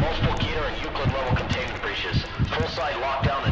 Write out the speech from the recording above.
Multiple Keter and Euclid level containment breaches. Full site lockdown